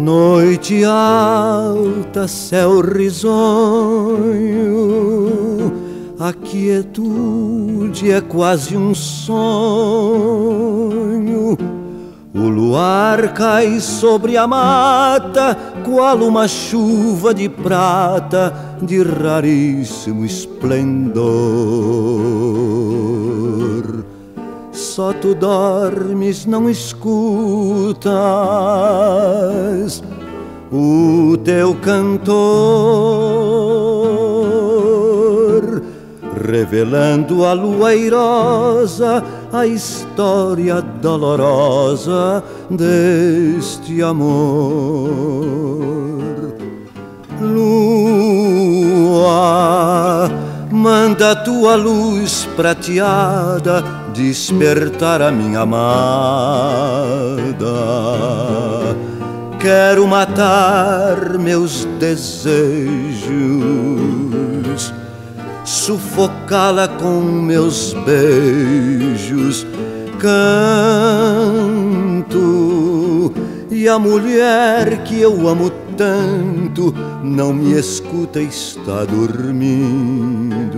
Noite alta, céu risonho, a quietude é quase um sonho. O luar cai sobre a mata, qual uma chuva de prata de raríssimo esplendor. Só tu dormes, não escutas o teu cantor, revelando a lua irosa a história dolorosa deste amor. Lua, manda tua luz prateada despertar a minha amada. Quero matar meus desejos, sufocá-la com meus beijos. Canto e a mulher que eu amo tanto não me escuta, está dormindo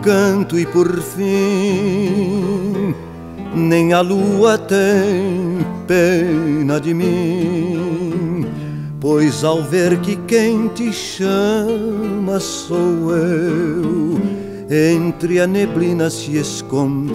canto e por fim nem a lua tem pena de mim, pois ao ver que quem te chama sou eu, entre a neblina se escondeu.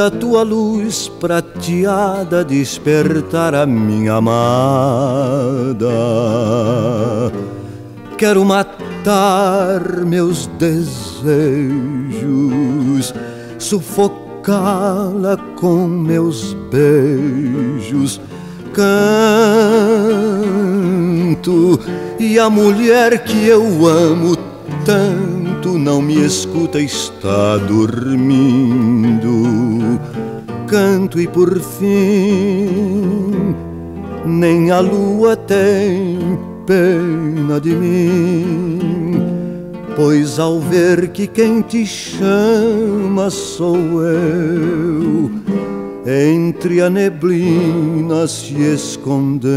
Manda tua luz prateada despertar a minha amada. Quero matar meus desejos, sufocá-la com meus beijos. Canto e a mulher que eu amo tanto não me escuta, está dormindo. Canto e por fim, nem a lua tem pena de mim. Pois ao ver que quem te chama sou eu, entre a neblina se esconder.